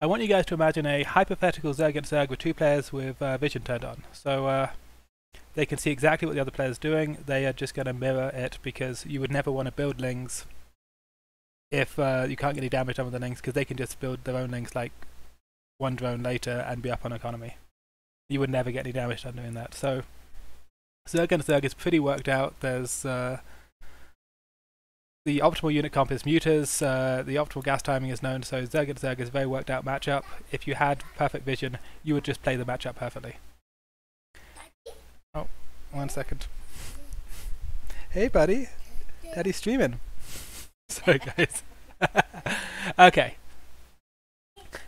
I want you guys to imagine a hypothetical Zerg against Zerg with two players with uh, vision turned on. So uh, they can see exactly what the other player is doing. They are just going to mirror it because you would never want to build lings if uh, you can't get any damage done with the lings because they can just build their own lings like one drone later and be up on economy. You would never get any damage done doing that. So Zerg against Zerg is pretty worked out. There's uh, the optimal unit comp is mutas, uh, the optimal gas timing is known, so Zerg and Zerg is a very worked out matchup. If you had perfect vision, you would just play the matchup perfectly. Oh, one second. Hey buddy, Daddy's streaming. Sorry guys. okay.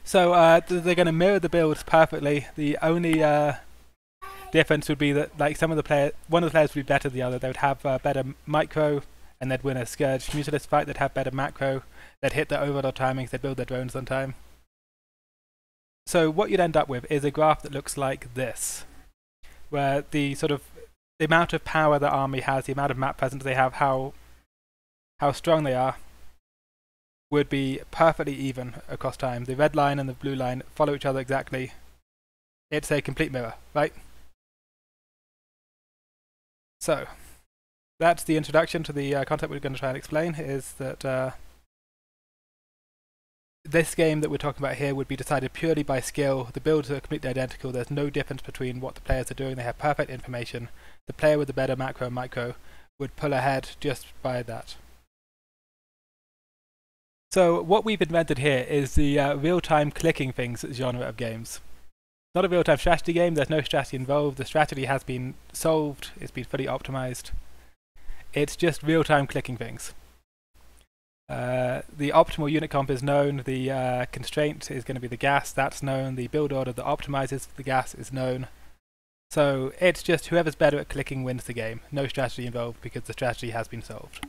So uh, they're going to mirror the builds perfectly. The only uh, difference would be that like some of the players, one of the players would be better than the other. They would have uh, better micro and they'd win a Scourge Mutalisk fight, they'd have better macro, they'd hit their overlord timings, they'd build their drones on time. So what you'd end up with is a graph that looks like this, where the sort of the amount of power the army has, the amount of map presence they have, how how strong they are, would be perfectly even across time. The red line and the blue line follow each other exactly. It's a complete mirror, right? So, that's the introduction to the uh, concept we're going to try and explain is that uh, this game that we're talking about here would be decided purely by skill. The builds are completely identical. There's no difference between what the players are doing. They have perfect information. The player with the better macro and micro would pull ahead just by that. So what we've invented here is the uh, real-time clicking things genre of games. Not a real-time strategy game. There's no strategy involved. The strategy has been solved. It's been fully optimized. It's just real-time clicking things. Uh, the optimal unit comp is known, the uh, constraint is going to be the gas, that's known, the build order that optimizes the gas is known. So it's just whoever's better at clicking wins the game. No strategy involved because the strategy has been solved.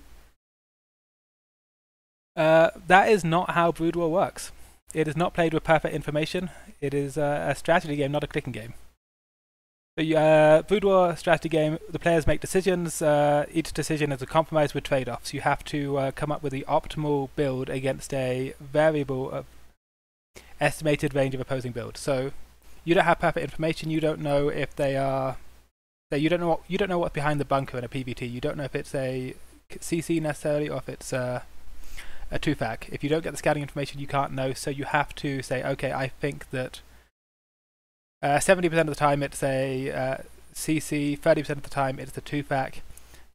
Uh, that is not how Brood War works. It is not played with perfect information. It is a strategy game, not a clicking game. The uh, Brood strategy game, the players make decisions. Uh, each decision is a compromise with trade-offs. You have to uh, come up with the optimal build against a variable of estimated range of opposing builds. So you don't have perfect information. You don't know if they are. You don't know what you don't know what's behind the bunker in a PVT. You don't know if it's a CC necessarily or if it's a, a two-fac. If you don't get the scouting information, you can't know. So you have to say, okay, I think that uh, 70% of the time it's a uh, CC, 30% of the time it's a 2-fac.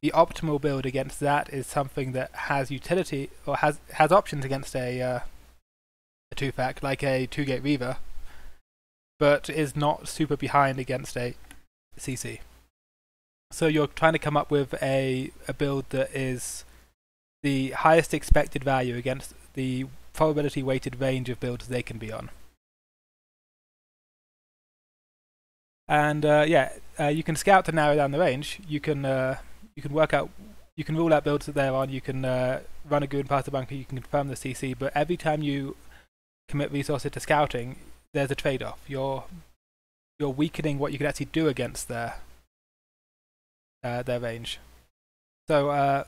The optimal build against that is something that has utility, or has has options against a, uh, a 2-fac, like a 2-gate Reaver, but is not super behind against a CC. So you're trying to come up with a, a build that is the highest expected value against the probability weighted range of builds they can be on. And uh, yeah, uh, you can scout to narrow down the range. You can uh, you can work out, you can rule out builds that they're on. You can uh, run a goon past the bunker. You can confirm the CC. But every time you commit resources to scouting, there's a trade-off. You're you're weakening what you can actually do against their uh, their range. So uh,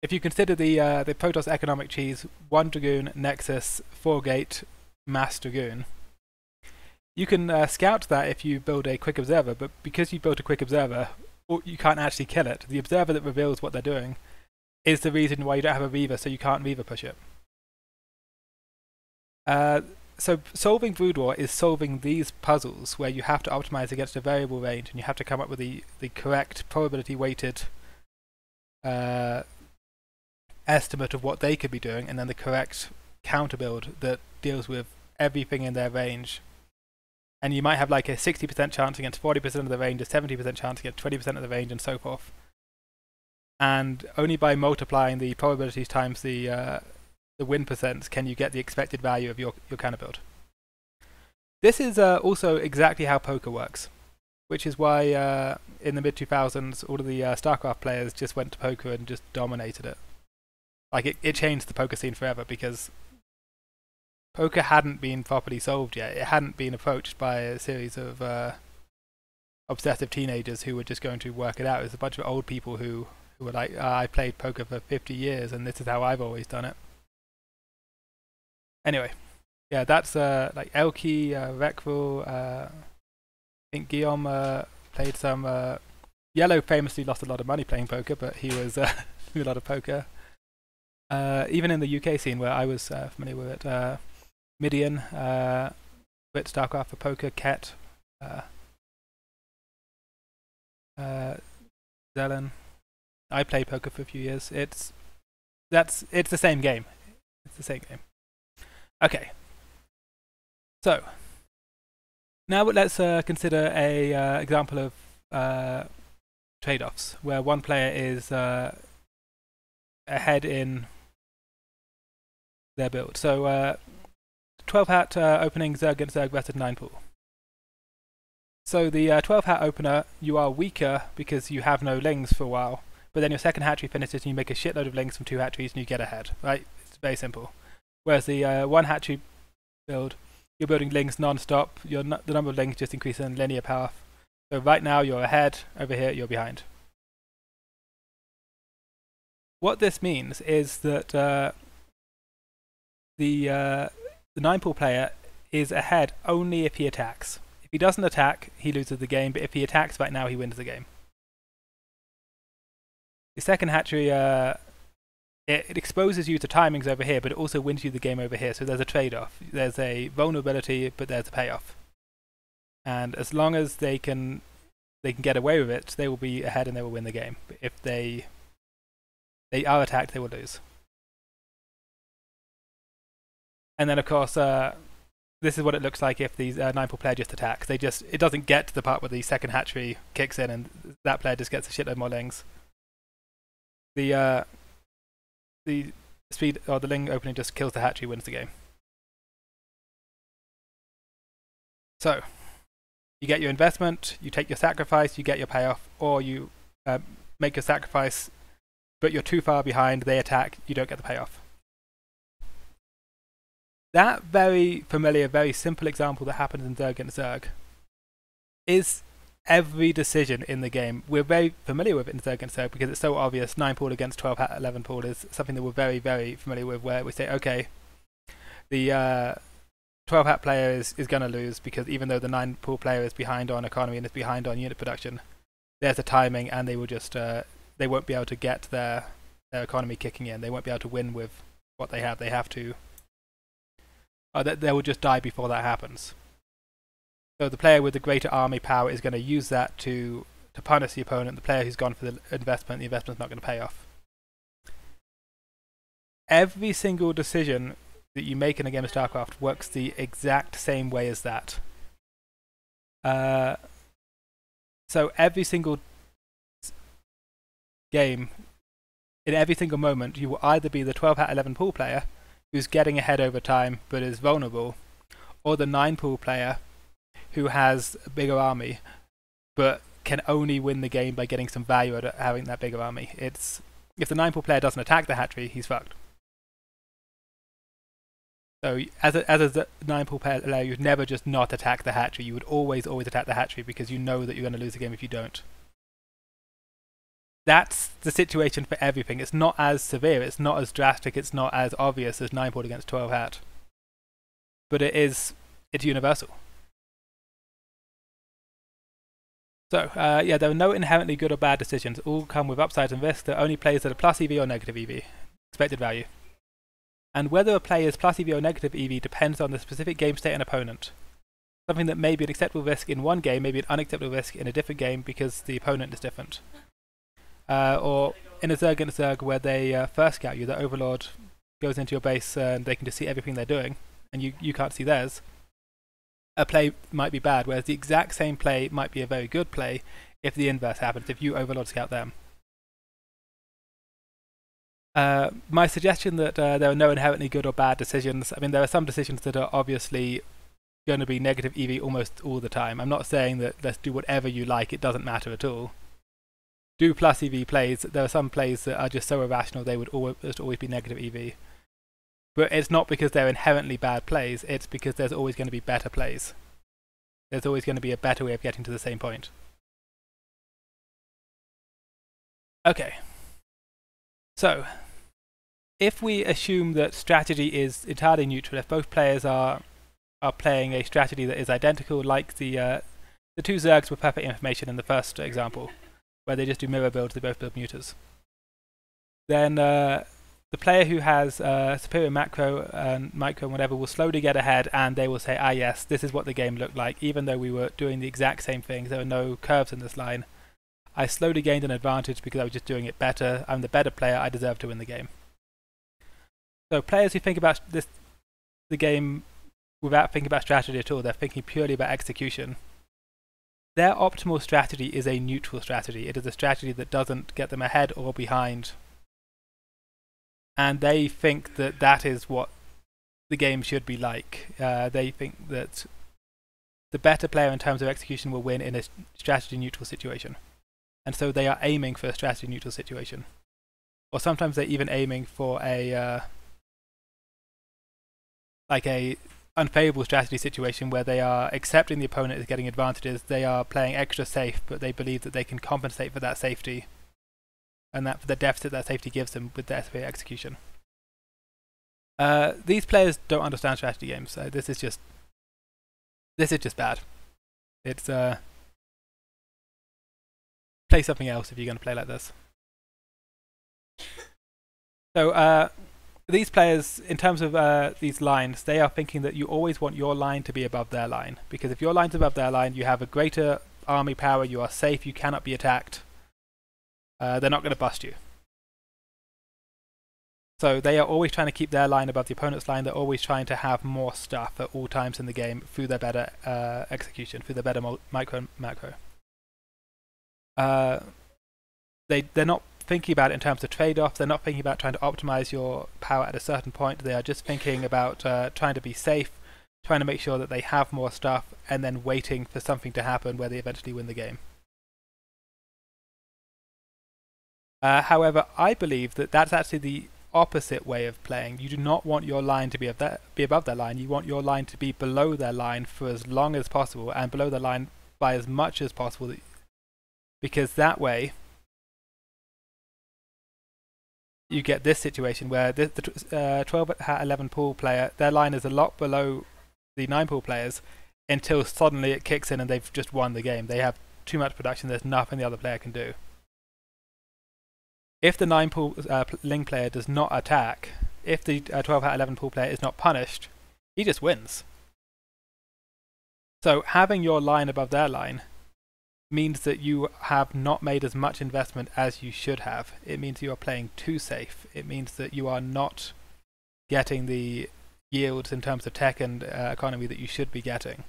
if you consider the the Protoss economic cheese, one Dragoon, Nexus, four gate, mass Dragoon you can uh, scout that if you build a quick observer, but because you built a quick observer, you can't actually kill it. The observer that reveals what they're doing is the reason why you don't have a Reaver, so you can't Reaver push it. Uh, so solving Brood War is solving these puzzles where you have to optimize against a variable range and you have to come up with the, the correct probability weighted uh, estimate of what they could be doing and then the correct counter build that deals with everything in their range and you might have like a 60% chance against 40% of the range, a 70% chance against 20% of the range, and so forth. And only by multiplying the probabilities times the uh, the win percents can you get the expected value of your your counter build. This is uh, also exactly how poker works, which is why uh, in the mid 2000s all of the uh, StarCraft players just went to poker and just dominated it. Like it, it changed the poker scene forever because poker hadn't been properly solved yet. It hadn't been approached by a series of uh, obsessive teenagers who were just going to work it out. It was a bunch of old people who, who were like, I played poker for 50 years and this is how I've always done it. Anyway, yeah, that's uh, like Elky, uh, uh, I think Guillaume uh, played some. Uh, Yellow famously lost a lot of money playing poker, but he was uh, a lot of poker. Uh, even in the UK scene where I was uh, familiar with it, uh, Midian, uh, with StarCraft for poker, Ket, uh, uh, Zelen. I played poker for a few years. It's that's it's the same game. It's the same game. Okay. So now let's uh, consider a uh, example of uh, trade-offs where one player is uh, ahead in their build. So uh, 12 hat uh, opening Zerg against Zerg versus 9 pool. So the uh, 12 hat opener, you are weaker because you have no lings for a while, but then your second hatchery finishes and you make a shitload of lings from two hatcheries and you get ahead, right? It's very simple. Whereas the uh, one hatchery build, you're building lings non-stop, your the number of lings just increases in linear path. So right now you're ahead, over here you're behind. What this means is that uh, the uh, the nine pool player is ahead only if he attacks. If he doesn't attack, he loses the game. But if he attacks right now, he wins the game. The second hatchery, uh, it, it, exposes you to timings over here, but it also wins you the game over here. So there's a trade-off. There's a vulnerability, but there's a payoff. And as long as they can they can get away with it, they will be ahead and they will win the game. But if they they are attacked, they will lose. And then, of course, uh, this is what it looks like if the uh, nine pool player just attacks. They just it doesn't get to the part where the second hatchery kicks in, and that player just gets a shitload more lings. The uh, the speed or the ling opening just kills the hatchery, wins the game. So, you get your investment, you take your sacrifice, you get your payoff, or you uh, make your sacrifice, but you're too far behind. They attack, you don't get the payoff that very familiar, very simple example that happens in Zerg and Zerg is every decision in the game. We're very familiar with it in Zerg and Zerg because it's so obvious. 9 pool against 12 hat 11 pool is something that we're very, very familiar with where we say, okay, the uh, 12 hat player is, is going to lose because even though the 9 pool player is behind on economy and is behind on unit production, there's a timing and they will just, uh, they won't be able to get their, their economy kicking in. They won't be able to win with what they have. They have to uh, that they will just die before that happens. So the player with the greater army power is going to use that to to punish the opponent. The player who's gone for the investment, the investment's not going to pay off. Every single decision that you make in a game of StarCraft works the exact same way as that. Uh, so every single game, in every single moment, you will either be the 12 hat 11 pool player who's getting ahead over time but is vulnerable, or the nine pool player who has a bigger army but can only win the game by getting some value out of having that bigger army. It's if the nine pool player doesn't attack the hatchery, he's fucked. So as a as a nine pool player, you'd never just not attack the hatchery. You would always always attack the hatchery because you know that you're going to lose the game if you don't that's the situation for everything. It's not as severe, it's not as drastic, it's not as obvious as 9 board against 12 hat. But it is, it's universal. So, uh, yeah, there are no inherently good or bad decisions. All come with upsides and risks. There are only plays that are plus EV or negative EV, expected value. And whether a play is plus EV or negative EV depends on the specific game state and opponent. Something that may be an acceptable risk in one game may be an unacceptable risk in a different game because the opponent is different uh, or in a Zerg in a Zerg where they uh, first scout you, the Overlord goes into your base and they can just see everything they're doing, and you, you can't see theirs. A play might be bad, whereas the exact same play might be a very good play if the inverse happens, if you Overlord scout them. Uh, my suggestion that uh, there are no inherently good or bad decisions. I mean, there are some decisions that are obviously going to be negative EV almost all the time. I'm not saying that let's do whatever you like; it doesn't matter at all do plus EV plays, there are some plays that are just so irrational they would always, always be negative EV. But it's not because they're inherently bad plays, it's because there's always going to be better plays. There's always going to be a better way of getting to the same point. Okay. So, if we assume that strategy is entirely neutral, if both players are are playing a strategy that is identical, like the uh, the two Zergs with perfect information in the first example, where they just do mirror builds, they both build mutas. then uh, the player who has uh, superior macro and micro and whatever will slowly get ahead and they will say, ah yes, this is what the game looked like, even though we were doing the exact same things, there were no curves in this line. I slowly gained an advantage because I was just doing it better. I'm the better player, I deserve to win the game. So players who think about this, the game without thinking about strategy at all, they're thinking purely about execution. Their optimal strategy is a neutral strategy. It is a strategy that doesn't get them ahead or behind and they think that that is what the game should be like. Uh, they think that the better player in terms of execution will win in a strategy neutral situation, and so they are aiming for a strategy neutral situation, or sometimes they're even aiming for a uh, like a unfavorable strategy situation where they are accepting the opponent is getting advantages. They are playing extra safe, but they believe that they can compensate for that safety and that for the deficit that safety gives them with their SFA execution. Uh, these players don't understand strategy games, so this is just this is just bad. It's uh, play something else if you're going to play like this. So uh, these players, in terms of uh, these lines, they are thinking that you always want your line to be above their line because if your line's above their line, you have a greater army power, you are safe, you cannot be attacked, uh, they're not going to bust you. So they are always trying to keep their line above the opponent's line. They're always trying to have more stuff at all times in the game through their better uh, execution, through their better micro and macro. Uh, they they're not thinking about it in terms of trade-offs. They're not thinking about trying to optimize your power at a certain point. They are just thinking about uh, trying to be safe, trying to make sure that they have more stuff, and then waiting for something to happen where they eventually win the game. Uh, however, I believe that that's actually the opposite way of playing. You do not want your line to be, be above their line. You want your line to be below their line for as long as possible and below their line by as much as possible. Because that way, you get this situation where the, the uh, 12 hat 11 pool player, their line is a lot below the 9 pool players until suddenly it kicks in and they've just won the game. They have too much production, there's nothing the other player can do if the 9 pool uh, player does not attack, if the uh, 12 hat 11 pool player is not punished, he just wins. So having your line above their line means that you have not made as much investment as you should have. It means you are playing too safe. It means that you are not getting the yields in terms of tech and uh, economy that you should be getting.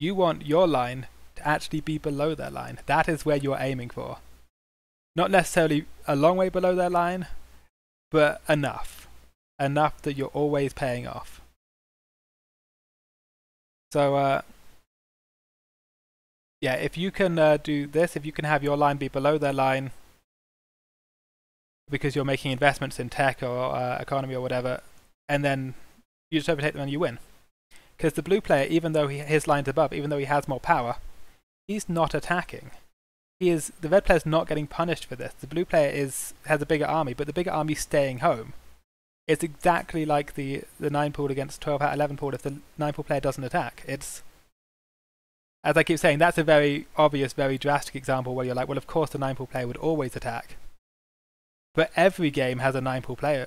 You want your line to actually be below their line. That is where you're aiming for. Not necessarily a long way below their line, but enough. Enough that you're always paying off. So, uh, yeah, if you can uh, do this, if you can have your line be below their line because you're making investments in tech or uh, economy or whatever, and then you just overtake them and you win. Because the blue player, even though he, his line's above, even though he has more power, he's not attacking he is the red player is not getting punished for this. The blue player is has a bigger army, but the bigger army staying home. It's exactly like the the nine pool against twelve hat eleven pool. If the nine pool player doesn't attack, it's as I keep saying, that's a very obvious, very drastic example where you're like, well, of course the nine pool player would always attack. But every game has a nine pool player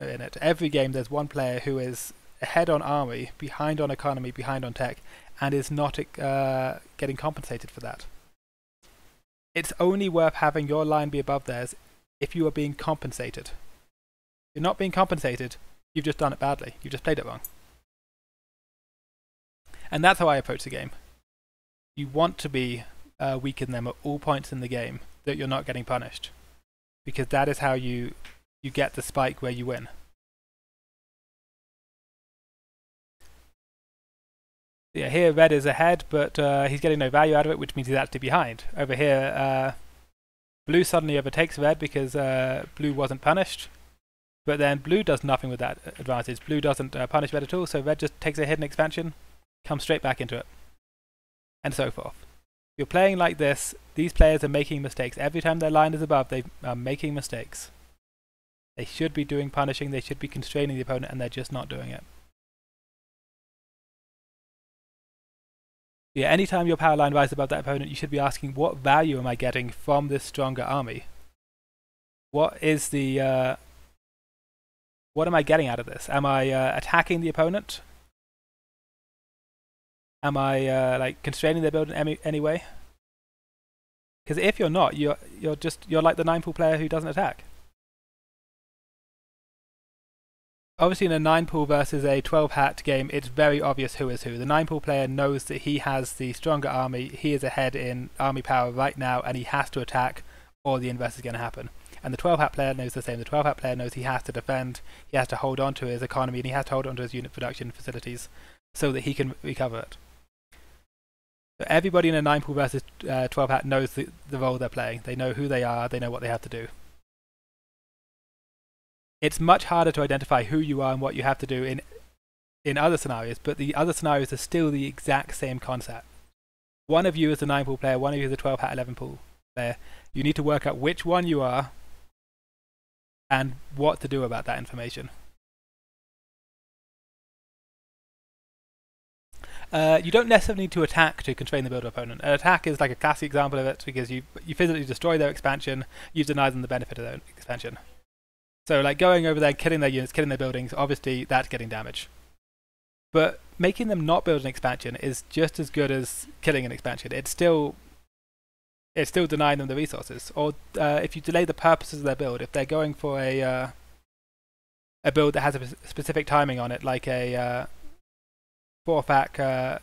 in it. Every game there's one player who is ahead on army, behind on economy, behind on tech, and is not uh, getting compensated for that it's only worth having your line be above theirs if you are being compensated. If you're not being compensated, you've just done it badly. You've just played it wrong. And that's how I approach the game. You want to be uh, weaker than them at all points in the game that you're not getting punished. Because that is how you, you get the spike where you win. yeah, here red is ahead, but uh, he's getting no value out of it, which means he's actually behind. Over here, uh, blue suddenly overtakes red because uh, blue wasn't punished, but then blue does nothing with that advantage. Blue doesn't uh, punish red at all, so red just takes a hidden expansion, comes straight back into it, and so forth. If you're playing like this, these players are making mistakes. Every time their line is above, they are making mistakes. They should be doing punishing, they should be constraining the opponent, and they're just not doing it. Yeah, anytime your power line rises above that opponent, you should be asking, what value am I getting from this stronger army? What is the... Uh, what am I getting out of this? Am I uh, attacking the opponent? Am I uh, like constraining their build in any, any way? Because if you're not, you're you're just you're like the nine pool player who doesn't attack. Obviously, in a nine pool versus a twelve hat game, it's very obvious who is who. The nine pool player knows that he has the stronger army. He is ahead in army power right now, and he has to attack, or the inverse is going to happen. And the 12 hat player knows the same. The 12 hat player knows he has to defend, he has to hold on to his economy, and he has to hold on to his unit production facilities so that he can recover it. So everybody in a 9 pool versus uh, 12 hat knows the, the role they're playing. They know who they are, they know what they have to do. It's much harder to identify who you are and what you have to do in in other scenarios, but the other scenarios are still the exact same concept. One of you is a 9 pool player, one of you is a 12 hat 11 pool player. You need to work out which one you are and what to do about that information. Uh, you don't necessarily need to attack to constrain the builder opponent. An attack is like a classic example of it because you you physically destroy their expansion, you deny them the benefit of their expansion. So like going over there, killing their units, killing their buildings, obviously that's getting damage. But making them not build an expansion is just as good as killing an expansion. It's still it's still denying them the resources. Or uh, if you delay the purposes of their build, if they're going for a uh, a build that has a specific timing on it, like a four fac uh,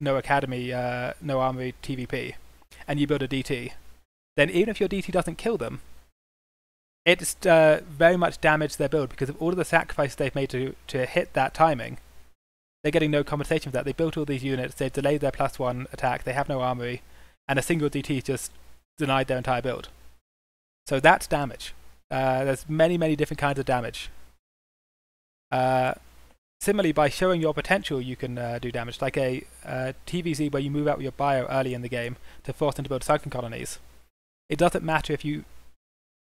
no academy, uh, no armory TVP, and you build a DT, then even if your DT doesn't kill them, it's uh, very much damaged their build because of all of the sacrifice they've made to to hit that timing. They're getting no compensation for that. They built all these units, they've delayed their plus one attack, they have no armory, and a single DT just denied their entire build. So that's damage. Uh, there's many, many different kinds of damage. Uh, Similarly, by showing your potential, you can uh, do damage, like a uh, TVZ where you move out with your bio early in the game to force them to build sunken colonies. It doesn't matter if you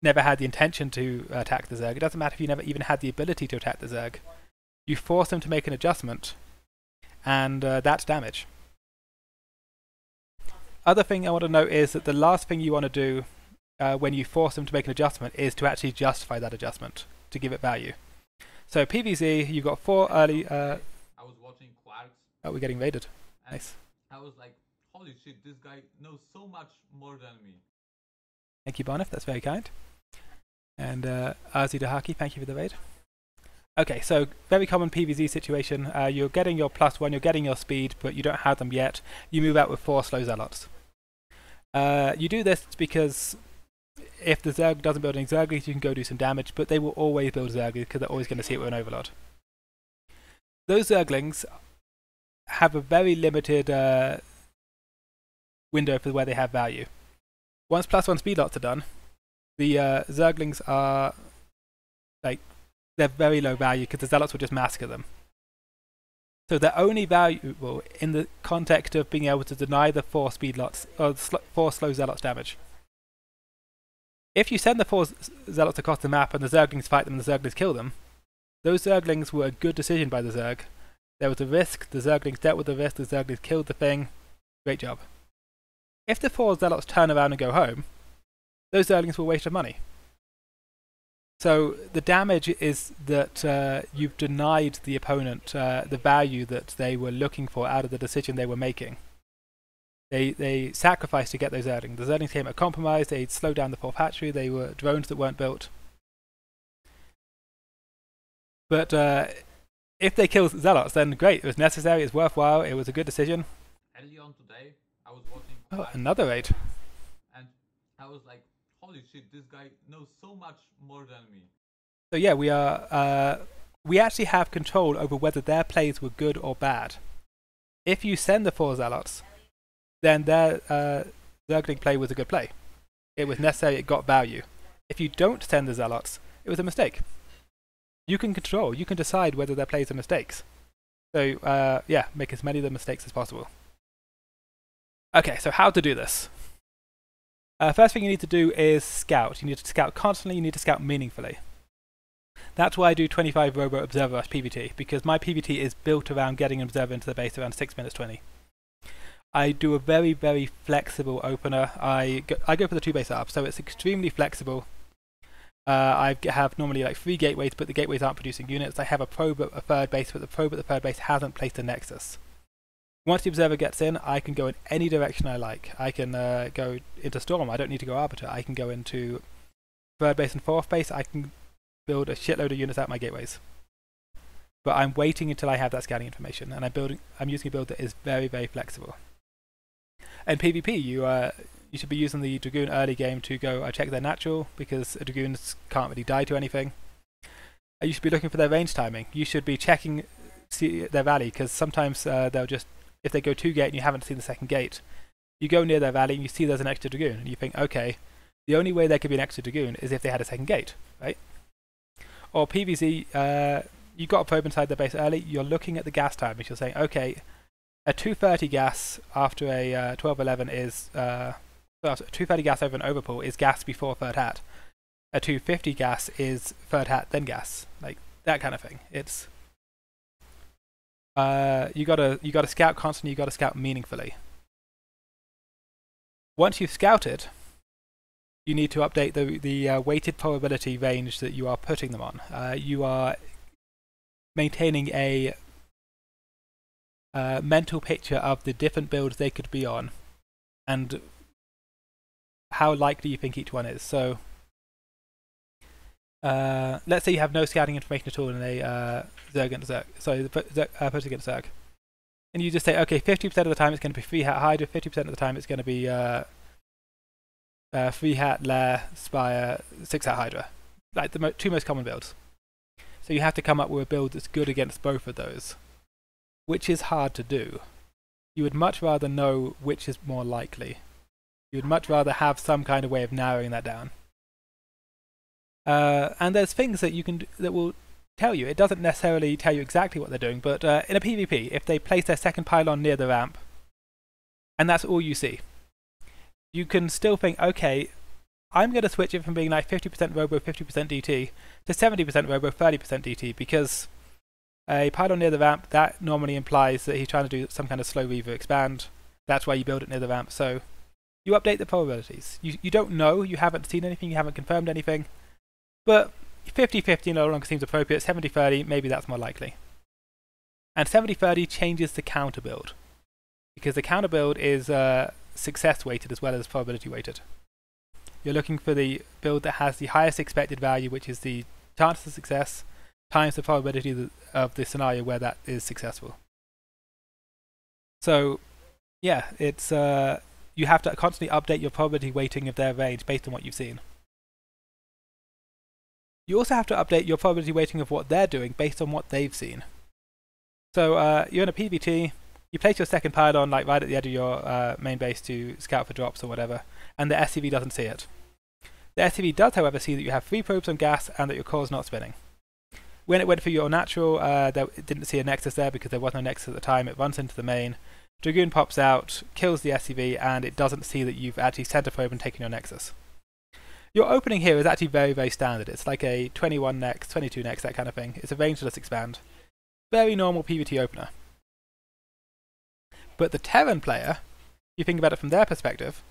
never had the intention to attack the Zerg. It doesn't matter if you never even had the ability to attack the Zerg. You force them to make an adjustment, and uh, that's damage. Other thing I want to note is that the last thing you want to do uh, when you force them to make an adjustment is to actually justify that adjustment, to give it value. So PVZ, you've got four early. Uh, I was watching KwarK's. Oh, we're getting raided. Nice. I was like, holy shit, this guy knows so much more than me. Thank you, Barnif. That's very kind. And uh, Azi Dahaki, thank you for the raid. Okay, so very common PVZ situation. Uh, you're getting your plus one, you're getting your speed, but you don't have them yet. You move out with four slow zealots. Uh, you do this because if the Zerg doesn't build any Zerglings, you can go do some damage, but they will always build Zerglings because they're always going to see it with an Overlord. Those Zerglings have a very limited uh, window for where they have value. Once plus one speed lots are done, the uh, Zerglings are like they're very low value because the Zealots will just massacre them. So they're only valuable in the context of being able to deny the four speed lots or four slow Zealots damage. If you send the four zealots across the map and the zerglings fight them and the zerglings kill them, those zerglings were a good decision by the zerg. There was a risk, the zerglings dealt with the risk, the zerglings killed the thing. Great job. If the four zealots turn around and go home, those zerglings were a waste of money. So the damage is that uh, you've denied the opponent uh, the value that they were looking for out of the decision they were making. They they sacrificed to get those Zerglings. The Zerglings came at compromise. They slowed down the fourth hatchery. They were drones that weren't built. But uh, if they kill Zealots, then great. It was necessary. It's worthwhile. It was a good decision. Early on today, I was watching. Oh, another raid. And I was like, "Holy shit! This guy knows so much more than me." So yeah, we are. Uh, we actually have control over whether their plays were good or bad. If you send the four zealots, then their uh, Zergling play was a good play. It was necessary, it got value. If you don't send the Zealots, it was a mistake. You can control, you can decide whether their plays are mistakes. So, uh, yeah, make as many of the mistakes as possible. Okay, so how to do this? Uh, first thing you need to do is scout. You need to scout constantly, you need to scout meaningfully. That's why I do 25 Robo Observer Rush PVT, because my PVT is built around getting an observer into the base around 6 minutes 20. I do a very, very flexible opener. I go, I go for the two base up, so it's extremely flexible. Uh, I have normally like three gateways, but the gateways aren't producing units. I have a probe at a third base, but the probe at the third base hasn't placed a nexus. Once the observer gets in, I can go in any direction I like. I can uh, go into storm. I don't need to go arbiter. I can go into third base and fourth base. I can build a shitload of units out my gateways. But I'm waiting until I have that scouting information, and I'm building. I'm using a build that is very, very flexible. And PvP, you uh, you should be using the Dragoon early game to go uh, check their natural, because Dragoons can't really die to anything. Uh, you should be looking for their range timing. You should be checking their valley, because sometimes uh, they'll just, if they go two gate and you haven't seen the second gate, you go near their valley and you see there's an extra Dragoon, and you think, okay, the only way there could be an extra Dragoon is if they had a second gate, right? Or PVZ, uh, you got a probe inside their base early, you're looking at the gas and you're saying, okay, a 230 gas after a uh, 1211 is uh, well, 230 gas over an overpool is gas before third hat. A 250 gas is third hat then gas, like that kind of thing. It's uh, you gotta you gotta scout constantly. You gotta scout meaningfully. Once you've scouted, you need to update the the uh, weighted probability range that you are putting them on. Uh, you are maintaining a uh, mental picture of the different builds they could be on and how likely you think each one is. So, uh, let's say you have no scouting information at all in a uh, Zerg against Zerg, sorry, Zerg, uh, against Zerg. And you just say, okay, 50% of the time it's going to be free hat Hydra, 50% of the time it's going to be uh, uh, free hat Lair, Spire, six hat Hydra. Like the mo two most common builds. So you have to come up with a build that's good against both of those which is hard to do. You would much rather know which is more likely. You would much rather have some kind of way of narrowing that down. Uh, and there's things that you can do that will tell you. It doesn't necessarily tell you exactly what they're doing, but uh, in a PvP, if they place their second pylon near the ramp, and that's all you see, you can still think, okay, I'm going to switch it from being like 50% robo, 50% DT to 70% robo, 30% DT because a pylon near the ramp, that normally implies that he's trying to do some kind of slow reaver expand. That's why you build it near the ramp. So you update the probabilities. You, you don't know, you haven't seen anything, you haven't confirmed anything, but 50-50 no longer seems appropriate. 70-30, maybe that's more likely. And 70-30 changes the counter build, because the counter build is uh, success weighted as well as probability weighted. You're looking for the build that has the highest expected value, which is the chance of success, times the probability of the scenario where that is successful. So, yeah, it's uh, you have to constantly update your probability weighting of their range based on what you've seen. You also have to update your probability weighting of what they're doing based on what they've seen. So uh, you're in a PVT, you place your second pylon like right at the edge of your uh, main base to scout for drops or whatever, and the SCV doesn't see it. The SCV does, however, see that you have three probes on gas and that your core is not spinning. When it went for your natural, uh, there, it didn't see a nexus there because there was no nexus at the time. It runs into the main. Dragoon pops out, kills the SCV, and it doesn't see that you've actually probe and taken your nexus. Your opening here is actually very, very standard. It's like a 21 nex, 22 nex, that kind of thing. It's a range to just expand. Very normal PvT opener. But the Terran player, if you think about it from their perspective,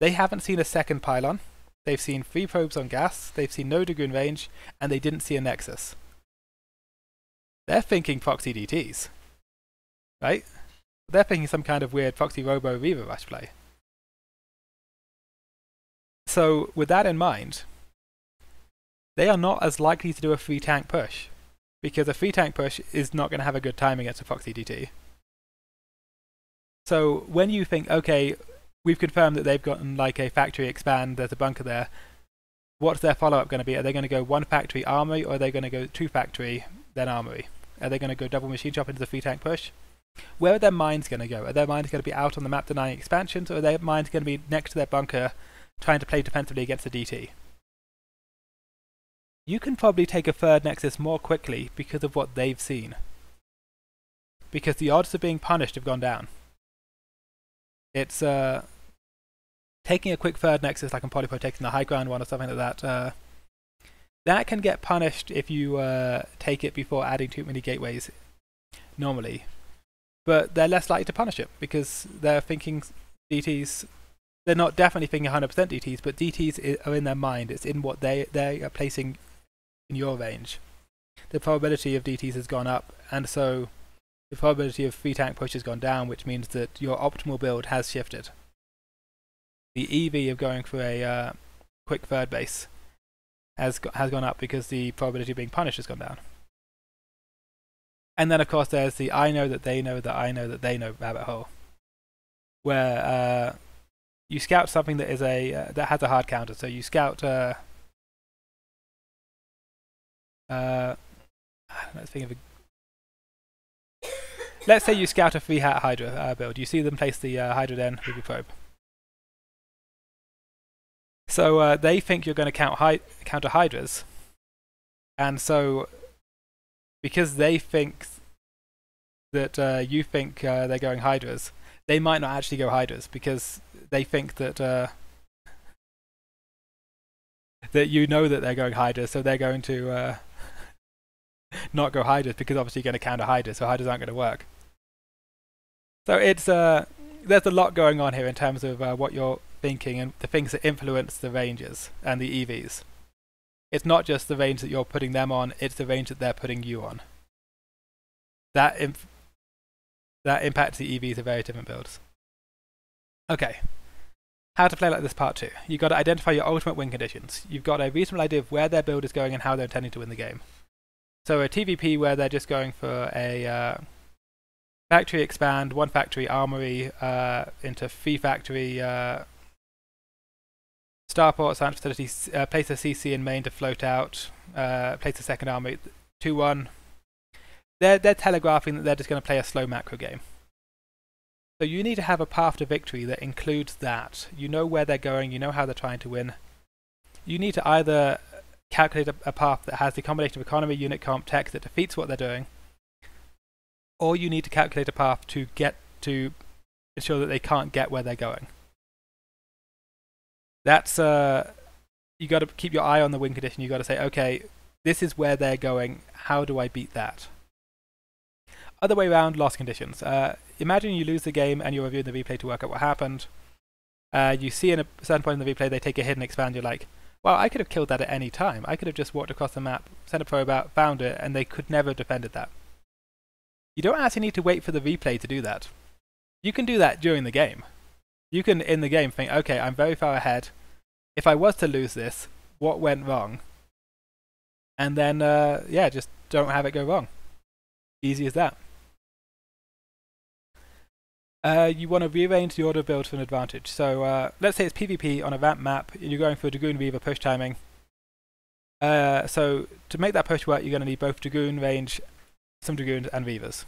they haven't seen a second pylon. They've seen three probes on gas, they've seen no Dragoon range, and they didn't see a Nexus. They're thinking Proxy DTs. Right? They're thinking some kind of weird Proxy Robo Reaver Rush play. So, with that in mind, they are not as likely to do a free tank push, because a free tank push is not going to have a good time against a Proxy DT. So, when you think, okay, we've confirmed that they've gotten like a factory expand. There's a bunker there. What's their follow up going to be? Are they going to go one factory armory, or are they going to go two factory then armory? Are they going to go double machine shop into the free tank push? Where are their mines going to go? Are their mines going to be out on the map denying expansions, or are their mines going to be next to their bunker trying to play defensively against the DT? You can probably take a third Nexus more quickly because of what they've seen. Because the odds of being punished have gone down. It's uh, taking a quick third nexus like in Polypoid taking the high ground one or something like that, uh, That can get punished if you uh, take it before adding too many gateways normally. But they're less likely to punish it because they're thinking DTs. They're not definitely thinking 100% DTs, but DTs are in their mind. It's in what they they are placing in your range. The probability of DTs has gone up, and so the probability of free tank push has gone down, which means that your optimal build has shifted. The EV of going for a uh, quick third base has has gone up because the probability of being punished has gone down. And then of course there's the I know that they know that I know that they know rabbit hole, where uh, you scout something that is a uh, that has a hard counter. So you scout. Uh, uh, let's think of a Let's say you scout a free hat Hydra uh, build. You see them place the uh, Hydra den with your probe. So uh, they think you're going to count hy counter Hydras. And so, because they think that uh, you think uh, they're going Hydras, they might not actually go Hydras because they think that uh, that you know that they're going Hydras, so they're going to not go Hydras because obviously you're going to counter Hydras, so Hydras aren't going to work. So it's uh, there's a lot going on here in terms of uh, what you're thinking and the things that influence the ranges and the EVs. It's not just the range that you're putting them on; it's the range that they're putting you on. That imp- that impacts the EVs of very different builds. Okay, how to play like this part two. You've got to identify your ultimate win conditions. You've got a reasonable idea of where their build is going and how they're intending to win the game. So a TVP where they're just going for a uh, factory expand, one factory armory uh, into three factory uh, starport science facility, uh, place a CC in main to float out, uh, place a second armory, 2-1. They're, they're telegraphing that they're just going to play a slow macro game. So you need to have a path to victory that includes that. You know where they're going, you know how they're trying to win. You need to either calculate a, a path that has the combination of economy, unit comp, tech that defeats what they're doing, or you need to calculate a path to get to ensure that they can't get where they're going. That's uh, you got to keep your eye on the win condition. You got to say, okay, this is where they're going. How do I beat that? Other way around, loss conditions. Uh, imagine you lose the game and you're reviewing the replay to work out what happened. Uh, you see in a certain point in the replay they take a hidden expand. You're like, well, I could have killed that at any time. I could have just walked across the map, sent a probe out, found it, and they could never have defended that. You don't actually need to wait for the replay to do that. You can do that during the game. You can, in the game, think, okay, I'm very far ahead. If I was to lose this, what went wrong? And then, uh, yeah, just don't have it go wrong. Easy as that. Uh, you want to rearrange the order build for an advantage. So uh, let's say it's PvP on a ramp map, and you're going for a Dragoon Reaver push timing. Uh, so to make that push work, you're going to need both Dragoon range, some Dragoons, and Reavers.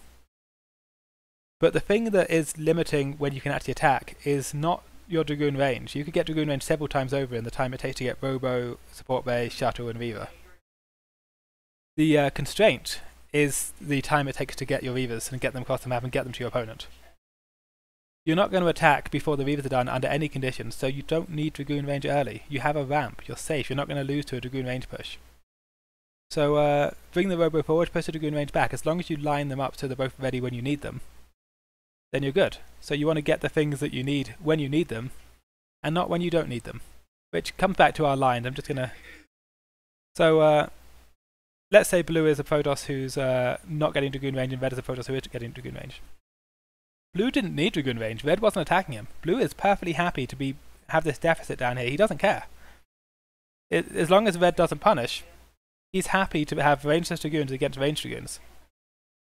But the thing that is limiting when you can actually attack is not your Dragoon range. You could get Dragoon range several times over in the time it takes to get Robo, Support Bay, Shuttle, and Reaver. The uh, constraint is the time it takes to get your Reavers and get them across the map and get them to your opponent. You're not going to attack before the Reavers are done under any conditions, so you don't need Dragoon range early. You have a ramp, you're safe, you're not going to lose to a Dragoon range push. So uh, bring the Robo forward, push the Dragoon range back. As long as you line them up so they're both ready when you need them, then you're good. So you want to get the things that you need when you need them, and not when you don't need them. Which comes back to our lines. I'm just to... So uh, let's say blue is a Protoss who's uh, not getting Dragoon range, and red is a Protoss who is getting Dragoon range. Blue didn't need Dragoon range. Red wasn't attacking him. Blue is perfectly happy to be have this deficit down here. He doesn't care. It, as long as Red doesn't punish, he's happy to have rangeless Dragoons against ranged Dragoons.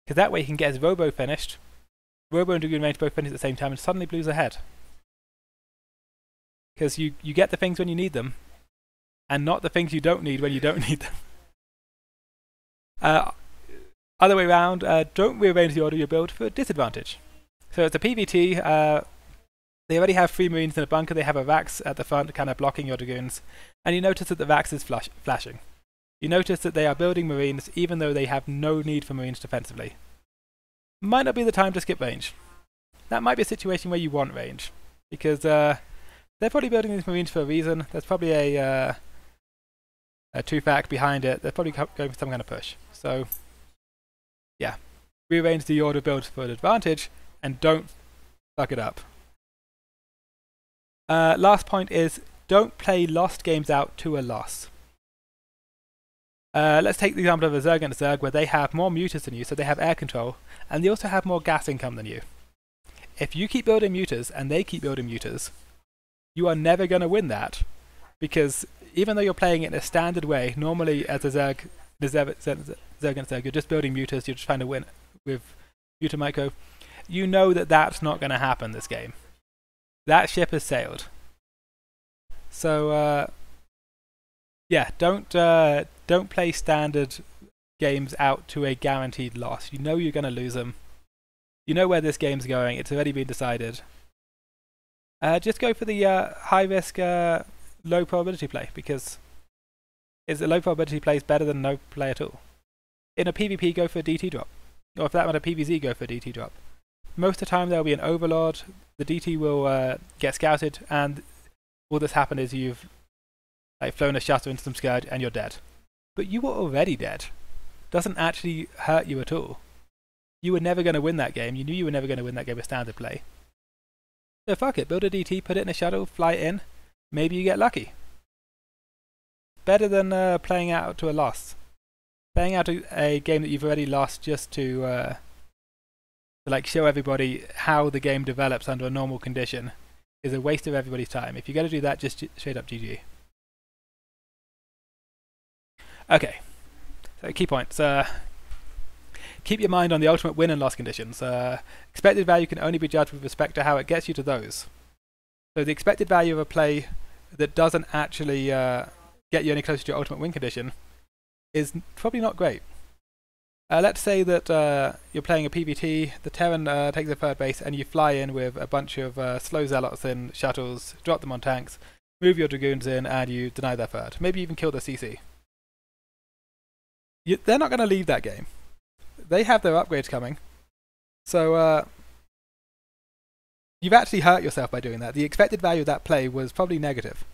Because that way he can get his Robo finished. Robo and Dragoon range both finish at the same time, and suddenly Blue's ahead. Because you, you get the things when you need them, and not the things you don't need when you don't need them. Uh, other way around, uh, don't rearrange the order you build for a disadvantage. So it's a PVT. Uh, they already have three Marines in a bunker. They have a Vax at the front, kind of blocking your Dragoons. And you notice that the Vax is flash flashing. You notice that they are building Marines even though they have no need for Marines defensively. Might not be the time to skip range. That might be a situation where you want range. Because uh, they're probably building these Marines for a reason. There's probably a, uh, uh, two fac behind it. They're probably going for some kind of push. So, yeah, rearrange the order build for an advantage, and don't fuck it up. Uh, last point is don't play lost games out to a loss. Uh, let's take the example of a Zerg and a Zerg where they have more mutas than you, so they have air control, and they also have more gas income than you. If you keep building mutas and they keep building mutas, you are never going to win that. Because even though you're playing it in a standard way, normally as a Zerg, the Zerg, Zerg, Zerg and Zerg, you're just building mutas, you're just trying to win with muta micro, you know that that's not going to happen this game. That ship has sailed. So, uh, yeah, don't uh, don't play standard games out to a guaranteed loss. You know you're going to lose them. You know where this game's going. It's already been decided. Uh, just go for the uh, high risk, uh, low probability play because is a low probability play is better than no play at all. In a PvP, go for a DT drop, or if that matter, PvZ, go for a DT drop. Most of the time, there'll be an overlord. The DT will uh, get scouted, and all that's happened is you've like flown a shuttle into some scourge and you're dead. But you were already dead. Doesn't actually hurt you at all. You were never going to win that game. You knew you were never going to win that game with standard play. So fuck it, build a DT, put it in a shuttle, fly it in. Maybe you get lucky. Better than uh, playing out to a loss. Playing out a, a, game that you've already lost just to, uh, to like show everybody how the game develops under a normal condition is a waste of everybody's time. If you're going to do that, just straight up GG. Okay, so key points. Uh, keep your mind on the ultimate win and loss conditions. Uh, expected value can only be judged with respect to how it gets you to those. So the expected value of a play that doesn't actually uh, get you any closer to your ultimate win condition is probably not great. Uh, let's say that uh, you're playing a PVT, the Terran uh, takes the third base, and you fly in with a bunch of uh, slow zealots in shuttles, drop them on tanks, move your dragoons in, and you deny their third. Maybe even kill the CC. You, they're not going to leave that game. They have their upgrades coming. So, uh, you've actually hurt yourself by doing that. The expected value of that play was probably negative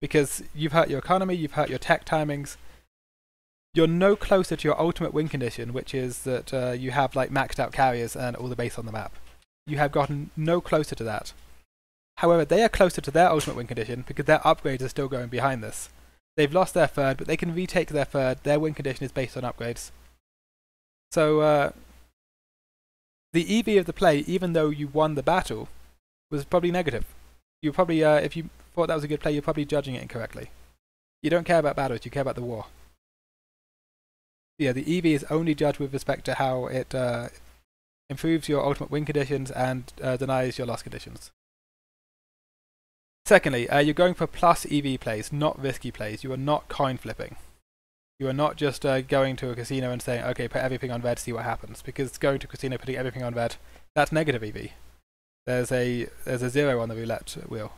because you've hurt your economy, you've hurt your tech timings. You're no closer to your ultimate win condition, which is that uh, you have like maxed out carriers and all the base on the map. You have gotten no closer to that. However, they are closer to their ultimate win condition because their upgrades are still going behind this. They've lost their third, but they can retake their third. Their win condition is based on upgrades. So uh, the EV of the play, even though you won the battle, was probably negative. You probably, uh, if you thought that was a good play, you're probably judging it incorrectly. You don't care about battles; you care about the war. Yeah, the EV is only judged with respect to how it uh, improves your ultimate win conditions and uh, denies your loss conditions. Secondly, uh, you're going for plus EV plays, not risky plays. You are not coin flipping. You are not just uh, going to a casino and saying, okay, put everything on red, see what happens. Because going to a casino, putting everything on red, that's negative EV. There's a there's a zero on the roulette wheel.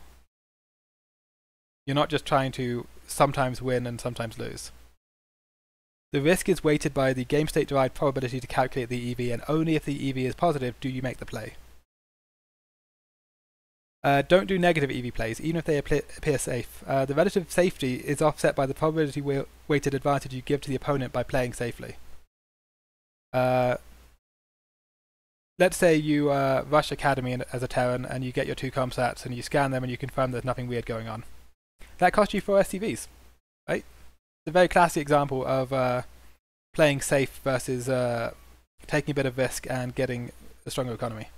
You're not just trying to sometimes win and sometimes lose. The risk is weighted by the game state derived probability to calculate the EV, and only if the EV is positive do you make the play. Uh, don't do negative EV plays, even if they appear safe. Uh, the relative safety is offset by the probability weighted advantage you give to the opponent by playing safely. Uh, let's say you uh, rush Academy as a Terran and you get your two comsats and you scan them and you confirm there's nothing weird going on. That costs you four SCVs, right? It's a very classic example of uh, playing safe versus uh, taking a bit of risk and getting a stronger economy.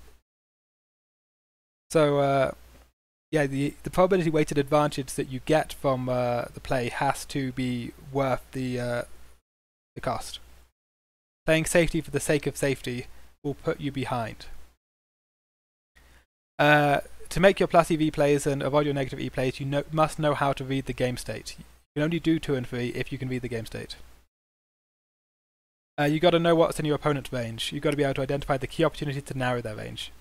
So uh, yeah, the the probability weighted advantage that you get from uh, the play has to be worth the uh, the cost. Playing safety for the sake of safety will put you behind. Uh, to make your plus EV plays and avoid your negative E plays, you know, must know how to read the game state. You can only do two and three if you can read the game state. Uh, you got to know what's in your opponent's range. You've got to be able to identify the key opportunities to narrow their range.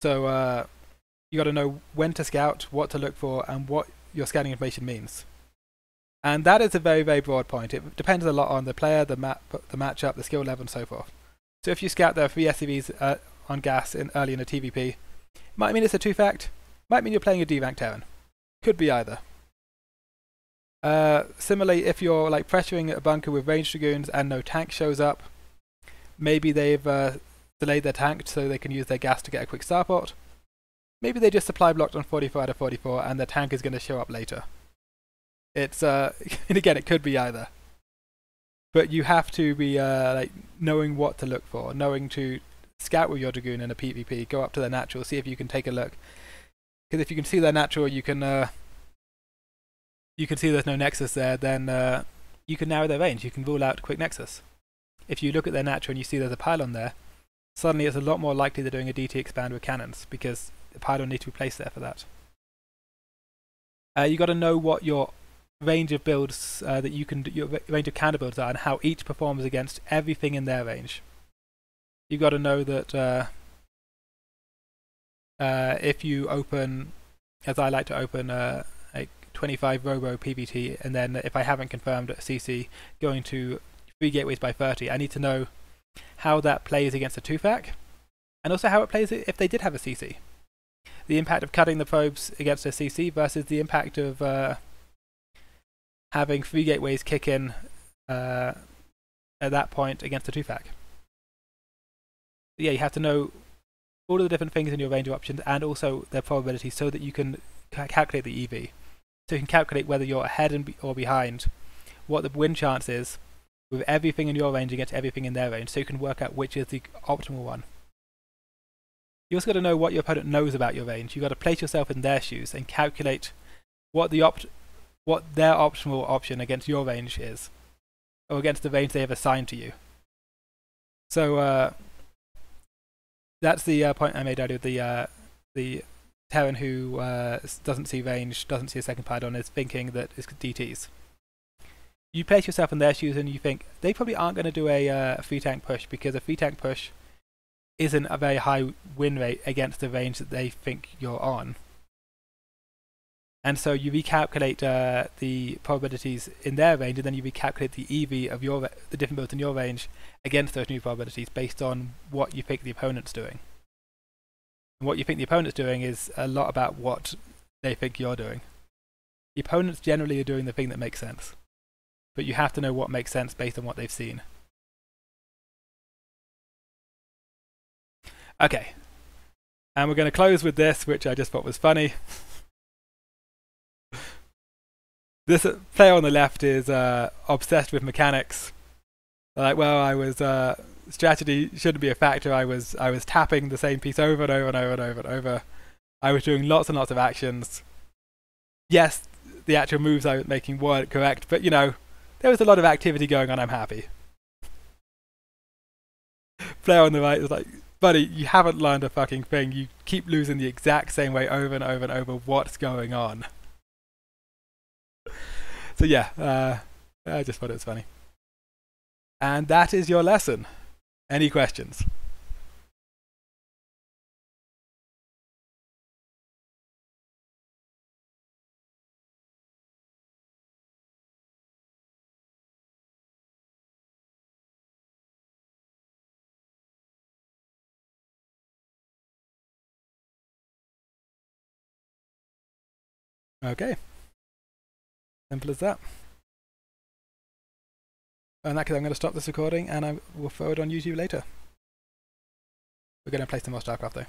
So uh, you got to know when to scout, what to look for, and what your scouting information means. And that is a very, very broad point. It depends a lot on the player, the map, the matchup, the skill level, and so forth. So if you scout there three SCVs uh, on gas in, early in a TVP, it might mean it's a two fact, might mean you're playing a D rank Terran. Could be either. Uh, similarly, if you're like pressuring a bunker with ranged dragoons and no tank shows up, maybe they've uh, delayed their tank so they can use their gas to get a quick starport. Maybe they just supply blocked on 44 out of 44 and their tank is going to show up later. It's uh, and again, it could be either. But you have to be uh, like knowing what to look for, knowing to scout with your dragoon in a PvP, go up to their natural, see if you can take a look. Because if you can see their natural, you can uh, you can see there's no nexus there, then uh, you can narrow their range. You can rule out quick nexus. If you look at their natural and you see there's a pylon there, suddenly it's a lot more likely they're doing a DT expand with cannons because the pylon need to be placed there for that. Uh, you got to know what your range of builds uh, that you can your range of counter builds are and how each performs against everything in their range. You've got to know that uh, uh, if you open, as I like to open, uh, like 25 Robo PVT, and then if I haven't confirmed a CC, going to three gateways by 30, I need to know how that plays against a two-fac, and also how it plays if they did have a CC. The impact of cutting the probes against a CC versus the impact of uh, having three gateways kick in uh, at that point against a two-fac. Yeah, you have to know all of the different things in your range of options and also their probabilities so that you can ca calculate the EV. So you can calculate whether you're ahead and be or behind, what the win chance is with everything in your range against everything in their range, so you can work out which is the optimal one. You also got to know what your opponent knows about your range. You've got to place yourself in their shoes and calculate what the opt what their optimal option against your range is, or against the range they have assigned to you. So uh, that's the uh, point I made earlier. The uh, the Terran who uh, doesn't see range, doesn't see a second pylon, is thinking that it's DTs. You place yourself in their shoes and you think they probably aren't going to do a uh, free tank push because a free tank push isn't a very high win rate against the range that they think you're on. And so you recalculate uh, the probabilities in their range, and then you recalculate the EV of your the different builds in your range against those new probabilities based on what you think the opponent's doing. And what you think the opponent's doing is a lot about what they think you're doing. The opponents generally are doing the thing that makes sense, but you have to know what makes sense based on what they've seen. Okay, and we're going to close with this, which I just thought was funny. this player on the left is uh, obsessed with mechanics. Like, well, I was uh, strategy shouldn't be a factor. I was I was tapping the same piece over and over and over and over and over. I was doing lots and lots of actions. Yes, the actual moves I was making weren't correct, but you know, there was a lot of activity going on. I'm happy. Player on the right is like, buddy, you haven't learned a fucking thing. You keep losing the exact same way over and over and over. What's going on? so yeah, uh, I just thought it was funny. And that is your lesson. Any questions? Okay. Simple as that. In that case, I'm going to stop this recording and I will forward on YouTube later. We're going to play some more StarCraft though.